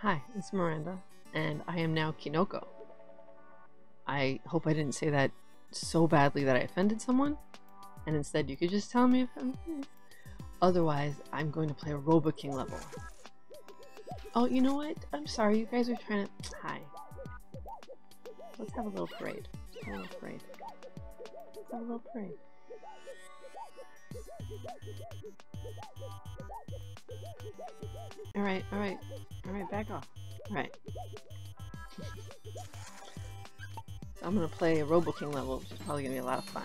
Hi, it's Miranda, and I am now Kinoko. I hope I didn't say that so badly that I offended someone, and instead you could just tell me if I'm... Otherwise, I'm going to play a RoboKing level. Oh, you know what? I'm sorry, you guys are trying to... Hi. Let's have a little parade. A little. Let's have a little parade. Alright, alright. Alright, back off. Alright. so I'm gonna play a RoboKing level, which is probably gonna be a lot of fun.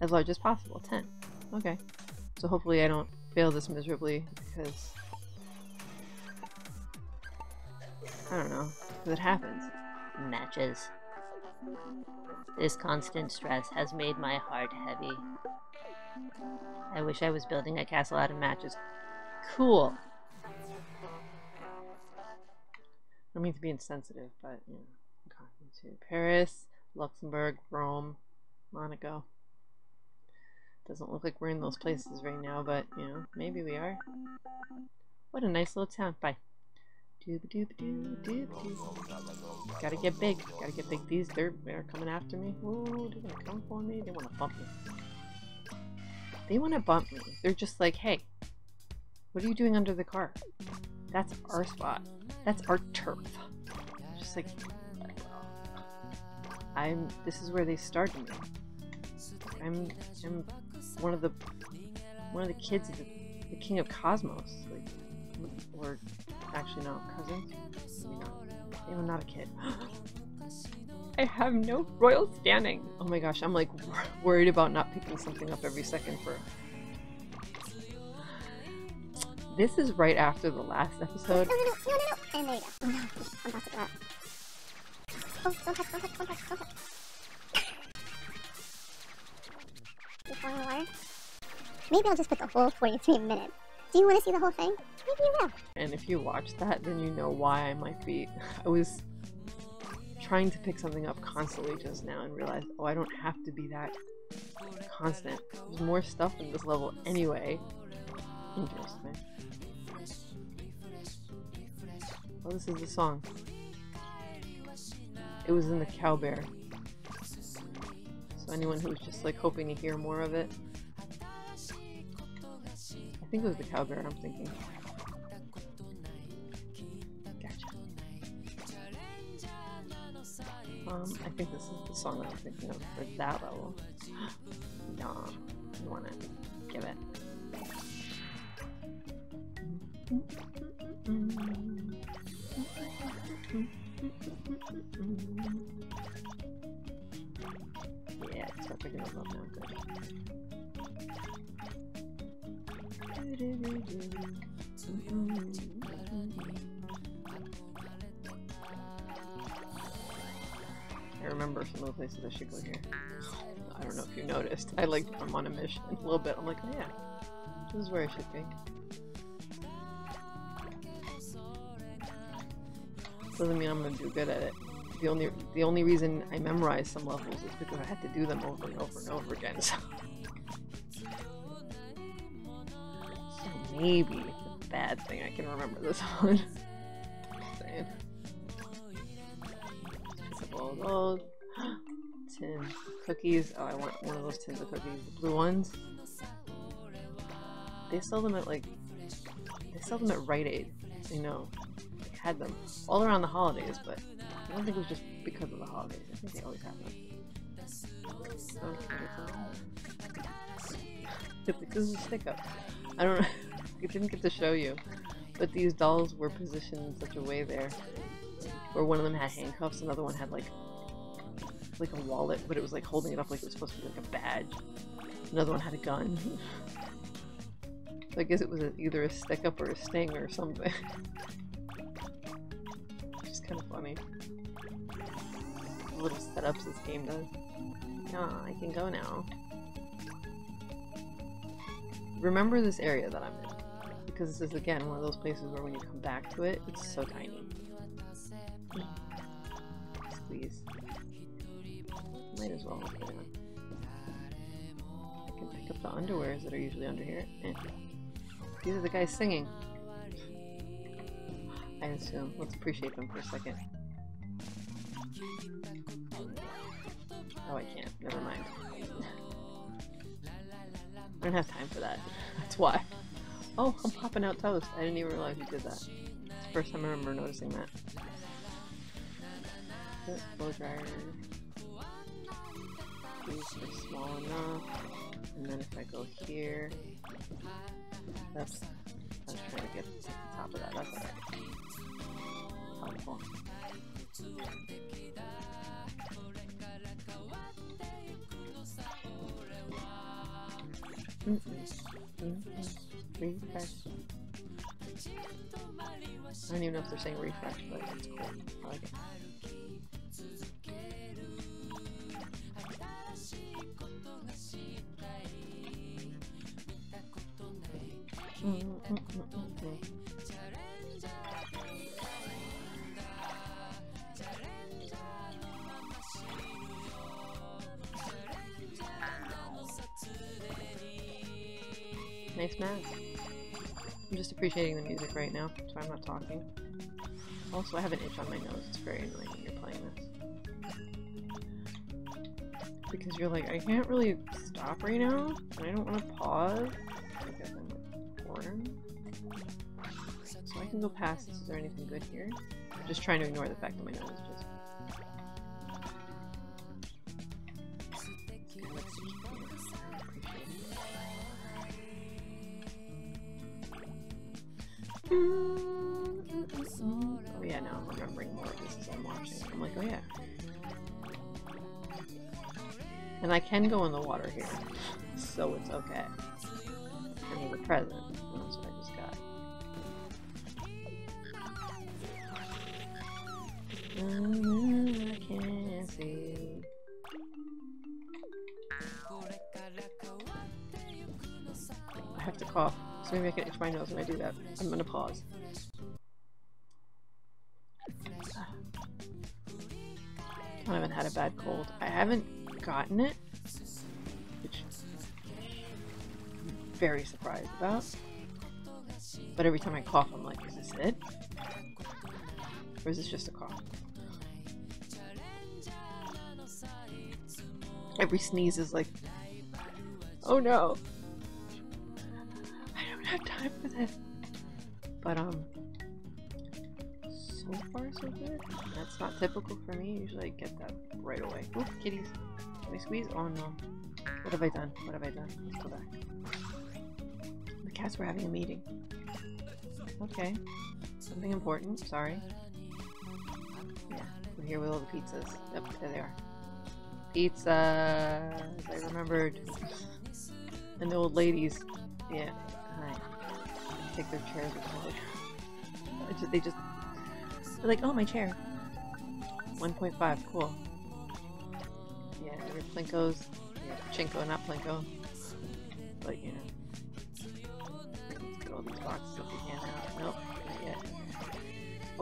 As large as possible, 10. Okay. So hopefully I don't fail this miserably, because... I don't know, because it happens. Matches. This constant stress has made my heart heavy. I wish I was building a castle out of matches. Cool. I mean to be insensitive, but you know, to Paris, Luxembourg, Rome, Monaco. Doesn't look like we're in those places right now, but you know, maybe we are. What a nice little town. Bye. Doob doob doob doob. Gotta get big. Gotta get big. These they're they're coming after me. Ooh, they're gonna come for me. They wanna bump me. They wanna bump me. They're just like, hey, what are you doing under the car? That's our spot. That's our turf. Just like I'm this is where they started me. I'm I'm one of the one of the kids of the, the king of cosmos. Like or actually no, Cousin? Maybe not. Maybe not a kid. I have no royal standing. Oh my gosh, I'm like worried about not picking something up every second for this is right after the last episode. No, no, no, no, no, And there you go. Oh, I'm about to that. Oh, don't touch, don't touch, don't touch, don't touch. Just one more. Maybe I'll just put the whole 43 minutes. Do you want to see the whole thing? And if you watch that, then you know why I might be. I was trying to pick something up constantly just now and realized, oh, I don't have to be that constant. There's more stuff in this level anyway. Interesting. Oh, this is the song. It was in the Cow Bear. So anyone who's just like hoping to hear more of it. I think it was the Cow Bear I'm thinking. Um, I think this is the song that I'm thinking of for that level. Nah, you wanna give it. The places I should go here. I don't know if you noticed. I like I'm on a mission a little bit. I'm like, oh yeah, this is where I should be. Doesn't mean I'm gonna do good at it. The only the only reason I memorized some levels is because I had to do them over and over and over again. So, so maybe it's a bad thing I can remember this one. Just saying. Up all those. Cookies. Oh, I want one of those tins of cookies. The blue ones. They sell them at like they sell them at Rite Aid. You know I had them all around the holidays, but I don't think it was just because of the holidays. I think they always have them. this is a stick up. I don't know. I didn't get to show you, but these dolls were positioned in such a way there, where one of them had handcuffs, another one had like like a wallet, but it was like holding it up like it was supposed to be like a badge. Another one had a gun. so I guess it was a, either a stick up or a sting or something. Just kind of funny. The little setups this game does. Yeah, I can go now. Remember this area that I'm in. Because this is, again, one of those places where when you come back to it, it's so tiny. Might as well. I can pick up the underwears that are usually under here. Eh. These are the guys singing. I assume. Let's appreciate them for a second. Oh, I can't. Never mind. I don't have time for that. That's why. Oh, I'm popping out toast. I didn't even realize you did that. It's the first time I remember noticing that. Blow dryer. These are small enough. And then if I go here, that's. I was trying to get to the top of that. That's alright. Helpful. Mm -mm. Refresh. I don't even know if they're saying refresh, but it's cool. I like it. Nice mask. I'm just appreciating the music right now, so I'm not talking. Also, I have an itch on my nose. It's very annoying when you're playing this. Because you're like, I can't really stop right now, and I don't want to pause. Because I'm recording. So I can go past this. Is there anything good here? I'm just trying to ignore the fact that my nose is just... can go in the water here, so it's okay. And there's a present, that's what I just got. Mm, I can't see. I have to cough, so maybe I can itch my nose when I do that. I'm gonna pause. I haven't had a bad cold. I haven't gotten it, very surprised about. But every time I cough, I'm like, is this it? Or is this just a cough? Every sneeze is like, oh no, I don't have time for this. But um, so far so good. That's not typical for me. Usually I get that right away. Oop, kitties. Can I squeeze? Oh no. What have I done? What have I done? Let's go back. Cats were having a meeting. Okay. Something important. Sorry. Yeah, we're here with all the pizzas. Yep, there they are. Pizza. I remembered. and the old ladies. Yeah. Hi. Take their chairs. They just they're like, oh, my chair. 1.5, cool. Yeah, your Plinkos. Yeah, Chinko, not Plinko. But, you know.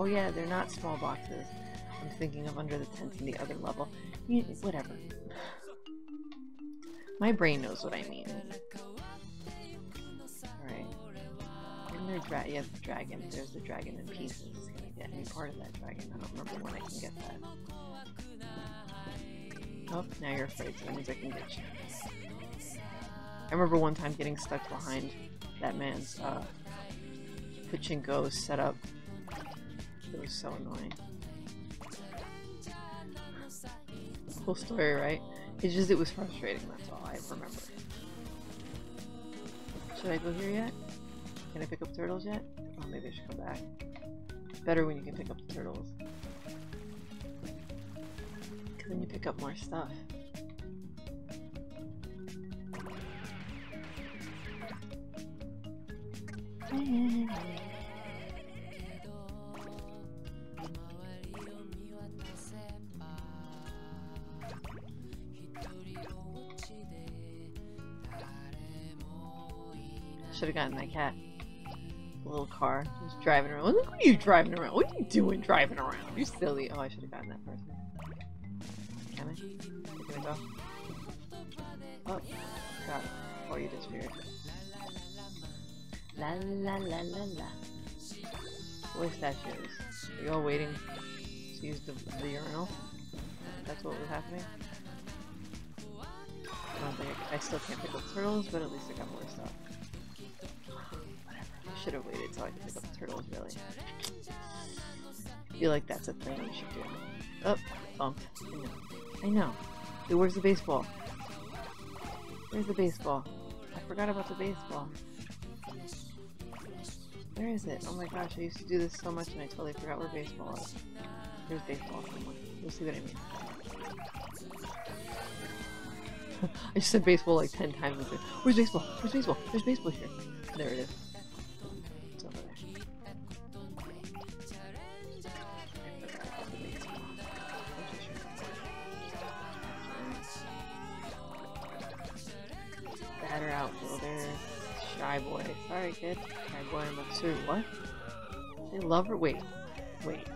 Oh yeah, they're not small boxes. I'm thinking of under the tent in the other level. Whatever. My brain knows what I mean. Alright. And their dra- yeah, the dragon. There's the dragon in pieces get any part of that dragon. I don't remember when I can get that. Oh, now you're afraid, so that means I can get you. I remember one time getting stuck behind that man's uh, pachinko setup. It was so annoying. Cool story, right? It's just, it was frustrating, that's all I remember. Should I go here yet? Can I pick up turtles yet? Oh, maybe I should come back better when you can pick up the turtles. Because then you pick up more stuff. cat little car just driving around. Look what you driving around. What are you doing driving around? You silly. Oh, I should have gotten that person. Can I? Can I go? Oh, got it. Oh, you disappeared. La la la la la. Boy statues. Are you all waiting to use the, the urinal? That's what was happening? I don't think I, I still can't pick up turtles, but at least I got more stuff. Should have waited till I could pick up the turtles, really. I feel like that's a thing we should do. Oh, bumped. I know. Dude, where's the baseball? Where's the baseball? I forgot about the baseball. Where is it? Oh my gosh, I used to do this so much and I totally forgot where baseball is. There's baseball somewhere. You'll see what I mean. I just said baseball like 10 times. Where's baseball? Where's baseball? There's baseball here. There it is. Shy boy. Sorry, kid. Shy boy Matsuri. What? They lover? Wait. Wait.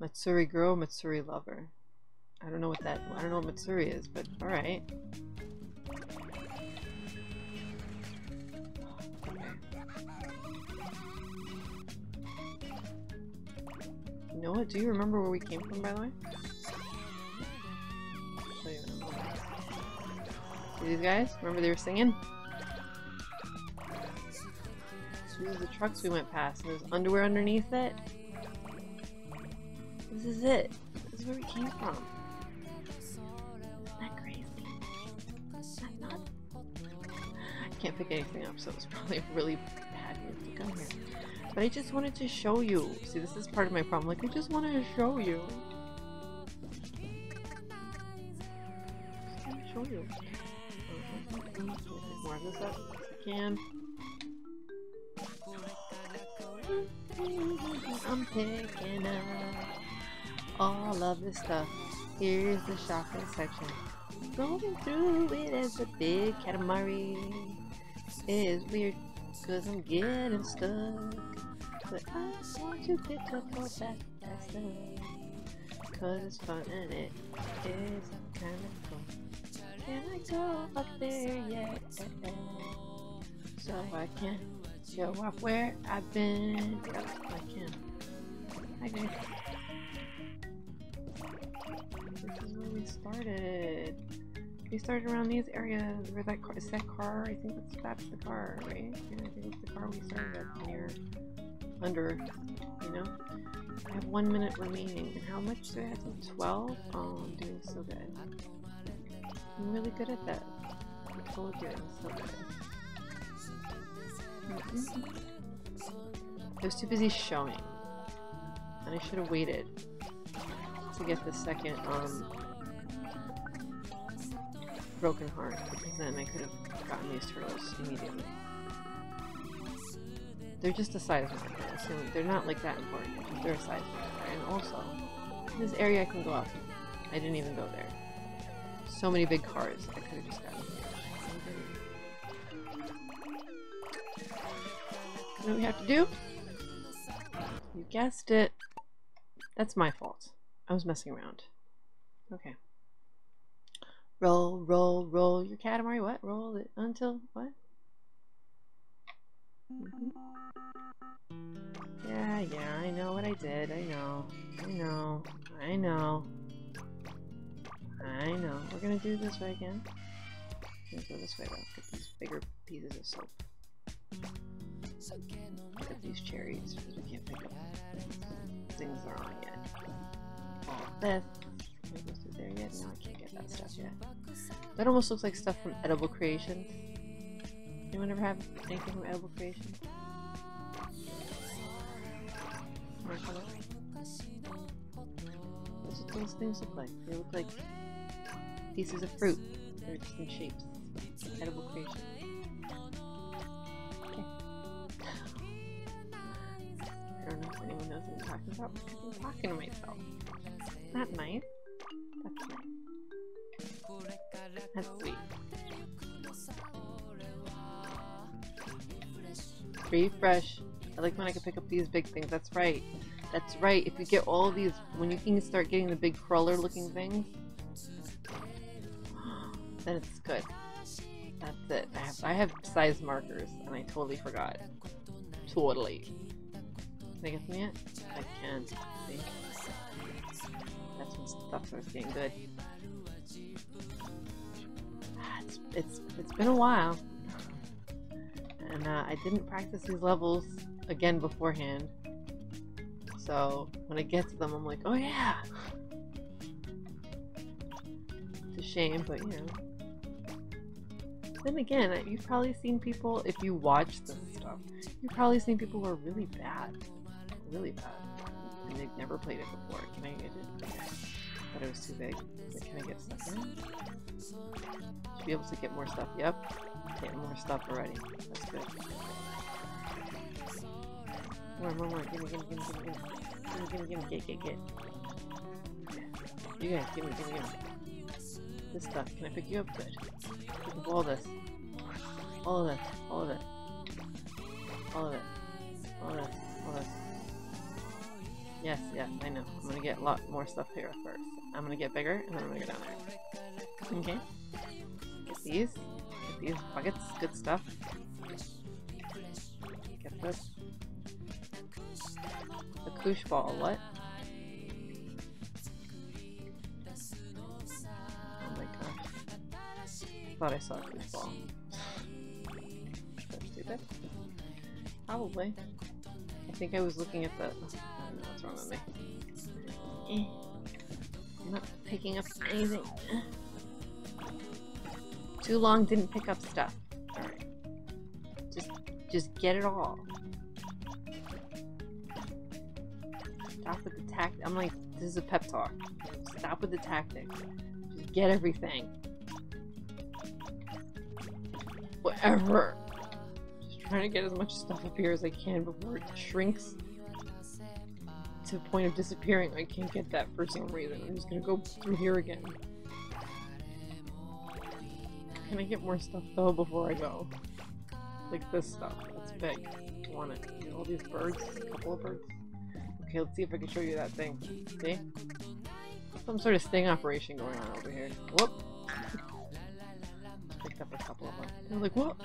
Matsuri girl, Matsuri lover. I don't know what that. I don't know what Matsuri is, but all right. You know what? Do you remember where we came from, by the way? I'll show you in a moment. See these guys? Remember they were singing? These are the trucks we went past, there's underwear underneath it. This is it. This is where we came from. Isn't that crazy? Isn't? I can't pick anything up, so it's probably a really bad move to come here. But I just wanted to show you. See, this is part of my problem. Like, I just wanted to show you. Just want to show you. More of this up if I can. I'm picking up all of this stuff. Here's the shopping section. Going through it as a big katamari. It is weird because I'm getting stuck. But I want to pick up all that, stuff. Cause it's fun and it is kind of cool. Can I go up there yet? So I can show off where I've been. Yep, I can. Hi. This is where we started. We started around these areas where that car is that car. I think that's that's the car, right? Yeah, I think it's the car we started at near under, you know. I have one minute remaining, and how much do I have? Twelve. Oh, I'm doing so good. I'm really good at that. I told you I'm so good. Mhm. I was too busy showing, and I should have waited to get the second um broken heart because then I could have gotten these turtles immediately. They're just a size marker. So they're not like that important. They're a size marker. And also, this area I can go up. I didn't even go there. So many big cars. I could have just gotten. You know what we have to do? You guessed it. That's my fault. I was messing around. Okay. Roll, roll, roll your Katamari. What? Roll it until what? Yeah, yeah, I know what I did. I know. I know. I know. I know. We're gonna do it this way again. Gonna go this way though. Get these bigger pieces of soap. Get these cherries because we can't pick up things that are on yet. Eh. All of this. Can I go through there yet? No, I can't get that stuff yet. That almost looks like stuff from Edible Creations. Anyone ever have anything from Edible Creations? Wanna come what those things look like. They look like pieces of fruit. They're just in shapes. Edible creation. I'm talking to myself. Not nice. That's nice. That's sweet. Refresh. I like when I can pick up these big things. That's right. That's right. If you get all these, when you can start getting the big crawler looking things, then it's good. That's it. I have, I have size markers and I totally forgot. Totally. Can I get them yet? I can. See? That's when stuff starts getting good. Ah, It's, it's, it's been a while. And uh, I didn't practice these levels again beforehand. So when I get to them, I'm like, oh yeah! It's a shame, but you know. Then again, you've probably seen people, if you watch this stuff, you've probably seen people who are really bad. Really bad. And they've never played it before. Can I get it? Thought it was too big. But can I get stuff in? Should be able to get more stuff. Yep. Getting more stuff already. That's good. More, more, more. Gimme, gimme, gimme, gimme, gimme. Gimme, gimme, gimme. Get, get, get. You guys, gimme, gimme, gimme. This stuff. Can I pick you up? Good. Pick up all this. All of this. All of it. All of it. All of this. All this. Yes, yes, I know. I'm gonna get a lot more stuff here first. I'm gonna get bigger, and then I'm gonna go down there. Okay. Get these. Get these buckets. Good stuff. Get this. The koosh ball. What? Oh my gosh. Thought I saw a koosh ball. That's stupid. Probably. I think I was looking at the. What's wrong with me. Eh. I'm not picking up anything. Too long didn't pick up stuff. Alright. Just just get it all. Stop with the tact I'm like, this is a pep talk. Stop with the tactic. Just get everything. Whatever. Just trying to get as much stuff up here as I can before it shrinks to the point of disappearing. I can't get that for some reason. I'm just gonna go through here again. Can I get more stuff though before I go? Like this stuff. That's big. I want it. Get all these birds. A couple of birds. Okay, let's see if I can show you that thing. See? Some sort of sting operation going on over here. Whoop! Picked up a couple of them. They're like, what?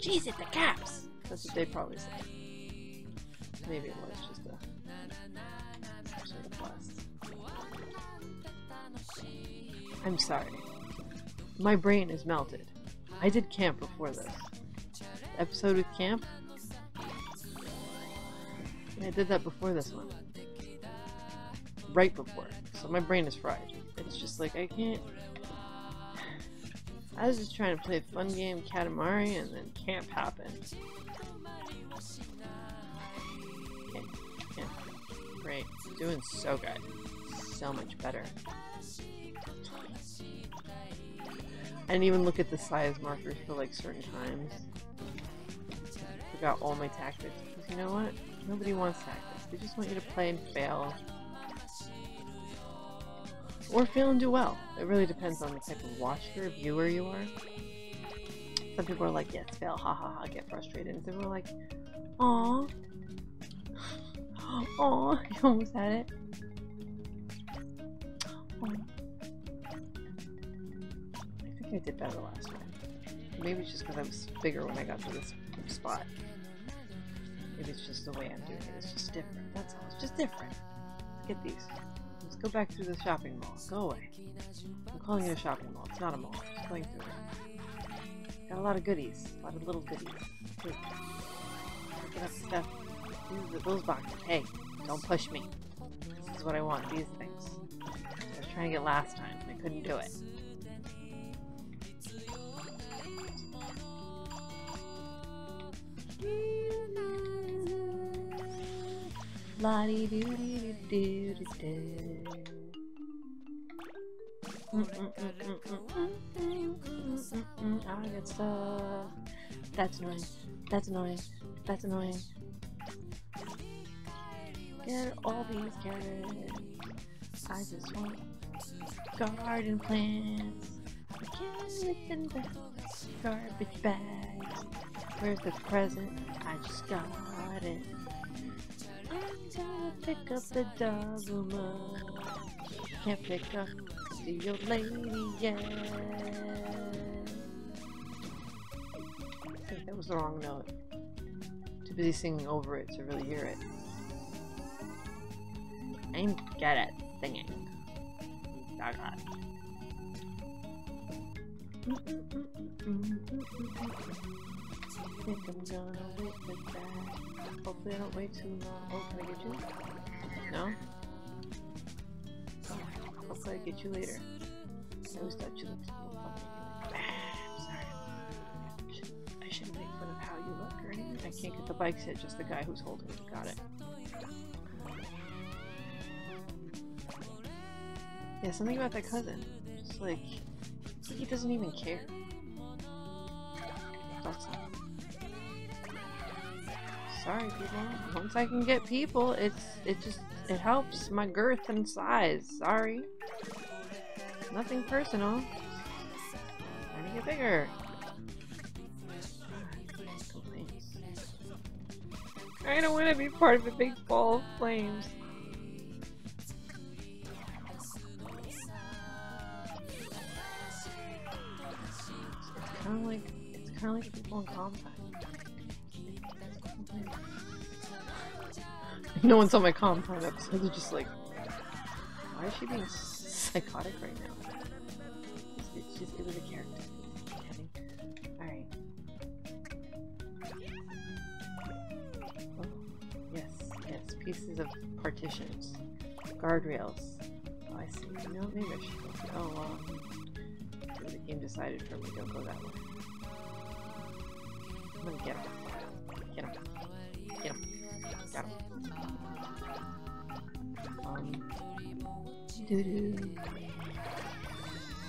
Jeez, it the caps! That's what they probably said. Maybe it was just I'm sorry. My brain is melted. I did camp before this. Episode with camp? I did that before this one. Right before. So my brain is fried. It's just like I can't. I was just trying to play a fun game, Katamari, and then camp happened. Okay, camp. Great. Doing so good. So much better. I didn't even look at the size markers for like certain times. Forgot all my tactics. Because you know what? Nobody wants tactics. They just want you to play and fail. Or fail and do well. It really depends on the type of watcher, viewer you are. Some people are like, yes, fail, ha ha ha, get frustrated. And some people are like, aw. Aw, you almost had it. Aw. I think I did better last time. Maybe it's just because I was bigger when I got to this spot. Maybe it's just the way I'm doing it. It's just different. That's all. It's just different. Let's get these. Let's go back through the shopping mall. Go away. I'm calling it a shopping mall. It's not a mall. Just going through it. Got a lot of goodies. A lot of little goodies. Good. Picking up stuff. These those boxes. Hey, don't push me. This is what I want. These things. I was trying to get last time. I couldn't do it. La dee doo dee doo doo doo. I get stuff. That's annoying. That's annoying. That's annoying. Get all these carrots. I just want garden plants. Carrots in the garbage bags. Where's the present? I just got it. Pick up the Doguma. Can't pick up the old lady yet. I think that was the wrong note. Too busy singing over it to really hear it. I'm good at singing. Gaga. think I'm gonna wait for that. Hopefully I don't wait too long. Oh, can I get you? No? Oh, hopefully I get you later. I always thought you looked. I'm sorry. I shouldn't make fun of how you look or anything. I can't get the bike set, just the guy who's holding it. Got it. Yeah, something about that cousin. Just like, he doesn't even care. Thought so. Sorry, people. Once I can get people, it's it just it helps my girth and size. Sorry. Nothing personal. Trying to get bigger. I don't want to be part of a big ball of flames. It's kind of like it's kind of like people in combat. No one's on my calm time episode. They're just like, why is she being psychotic right now? It's, just it was a character. Alright. Oh, yes, yes. Pieces of partitions. Guardrails. Oh, I see. Know, maybe I should go. Oh, well. Um, the game decided for me to go that way. I'm gonna get him. Get him. Get him. Got him. Um. Doo doo.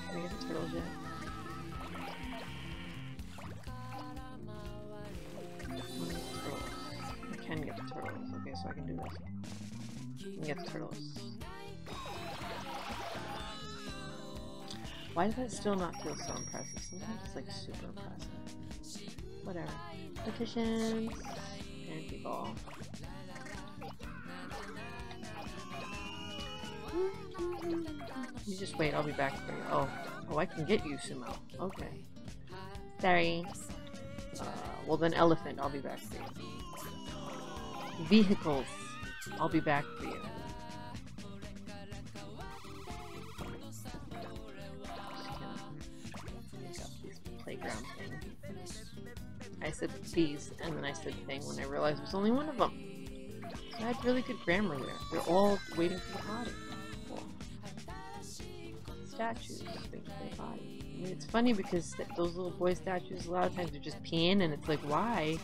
I get the turtles yet? I can get the turtles. Okay, so I can do this. I can get the turtles. Why does that still not feel so impressive? Sometimes it's like super impressive. Whatever. Petitions. Anti-ball. You just wait, I'll be back for you. Oh, oh, I can get you, Sumo. Okay. Sorry. Uh, well then elephant, I'll be back for you. Vehicles, I'll be back for you. Playground thing. I said these, and then I said thing when I realized there's only one of them. I had really good grammar there. They're all waiting for the potty. Statues potty. I mean, it's funny because th those little boy statues a lot of times are just peeing, and it's like, why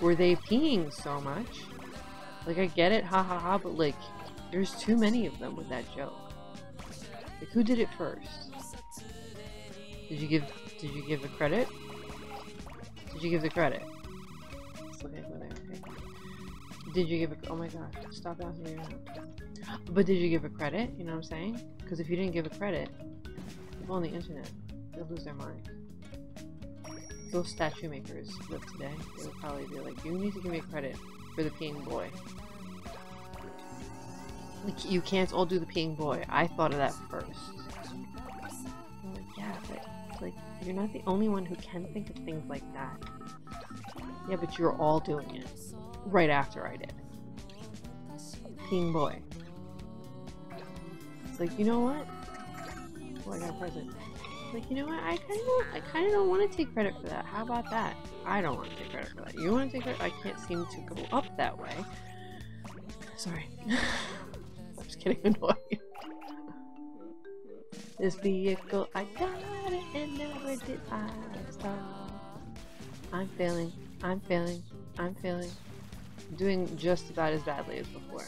were they peeing so much? Like, I get it, ha ha ha, but like, there's too many of them with that joke. Like, who did it first? Did you give? Did you give the credit? Did you give the credit? Okay. Did you give a? Oh my gosh! Stop asking me. But did you give a credit? You know what I'm saying? Because if you didn't give a credit, people on the internet, they'll lose their mind. Those statue makers live today, they would probably be like, you need to give me a credit for the peeing boy. Like, you can't all do the peeing boy. I thought of that first. Like, yeah, but like, you're not the only one who can think of things like that. Yeah, but you're all doing it right after I did. Peeing boy. Like, you know what? Oh, I got a present. Like, you know what? I kind of, I kind of don't want to take credit for that. How about that? I don't want to take credit for that. You want to take credit? I can't seem to go up that way. Sorry. I'm just getting annoyed. this vehicle, I got it and never did I stop. I'm failing. I'm failing. I'm failing. I'm doing just about as badly as before.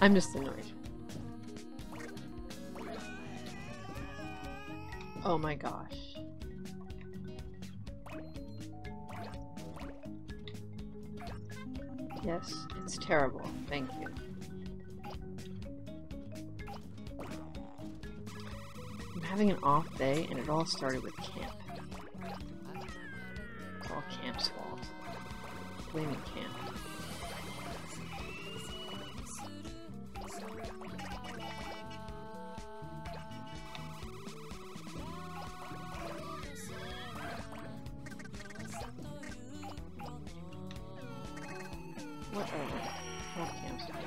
I'm just annoyed. Oh my gosh. Yes, it's terrible. Thank you. I'm having an off day, and it all started with camp. Whatever. All camp's fault.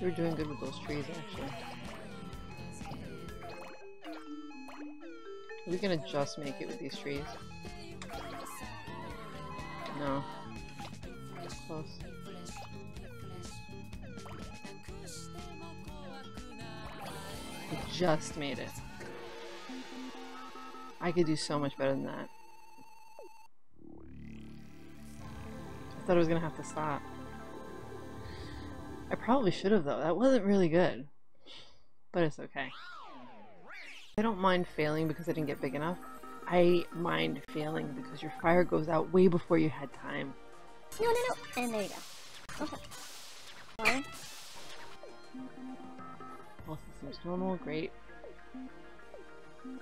You were doing good with those trees, actually. Are we gonna just make it with these trees? No. Close. We just made it. I could do so much better than that. I thought I was gonna have to stop. I probably should have though. That wasn't really good. But it's okay. I don't mind failing because I didn't get big enough. I mind failing because your fire goes out way before you had time. No, no, no. And there you go. Okay. Water. Health seems normal, great.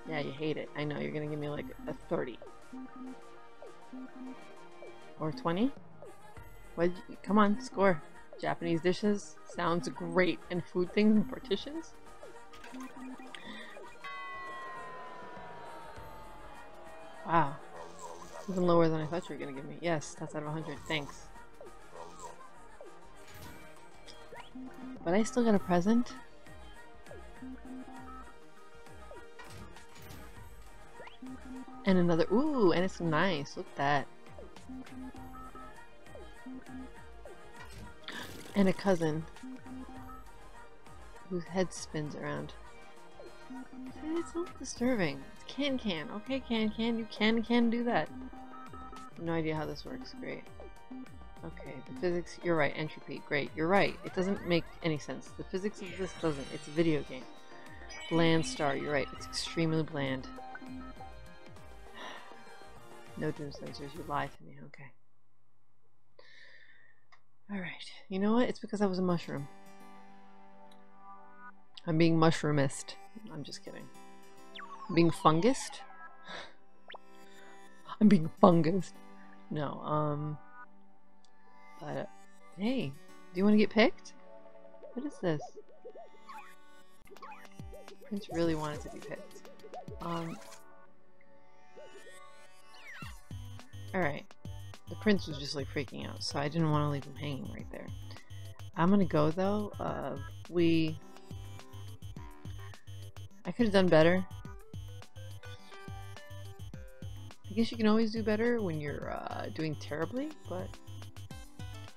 Yeah, you hate it. I know, you're gonna give me like a 30. Or 20? What? Come on, score. Japanese dishes sounds great. And food things and partitions? Wow. Even lower than I thought you were gonna give me. Yes, that's out of 100. Thanks. But I still got a present. And another, ooh, and it's nice. Look at that. And a cousin whose head spins around. It's little disturbing. It's can can. Okay, can can. You can can do that. No idea how this works. Great. Okay, the physics. You're right. Entropy. Great. You're right. It doesn't make any sense. The physics of this doesn't. It's a video game. Bland star. You're right. It's extremely bland. No doom sensors. You lied to me. Okay. Alright. You know what? It's because I was a mushroom. I'm being mushroomist. I'm just kidding. I'm being fungused? I'm being fungused. No, um... But, uh, hey, do you want to get picked? What is this? Prince really wanted to be picked. Um... Alright. The prince was just like freaking out, so I didn't want to leave him hanging right there. I'm gonna go though. Uh, we. I could have done better. I guess you can always do better when you're uh, doing terribly, but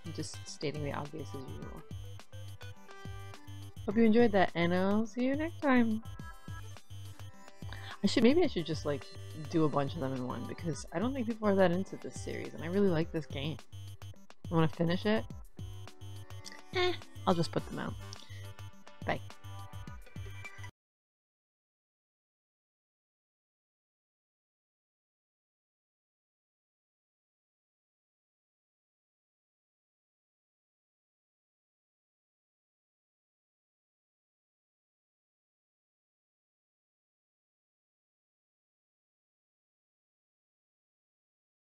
I'm just stating the obvious as usual. Hope you enjoyed that, and I'll see you next time. I should maybe I should just like do a bunch of them in one because I don't think people are that into this series, and I really like this game. I want to finish it. Eh, I'll just put them out. Bye.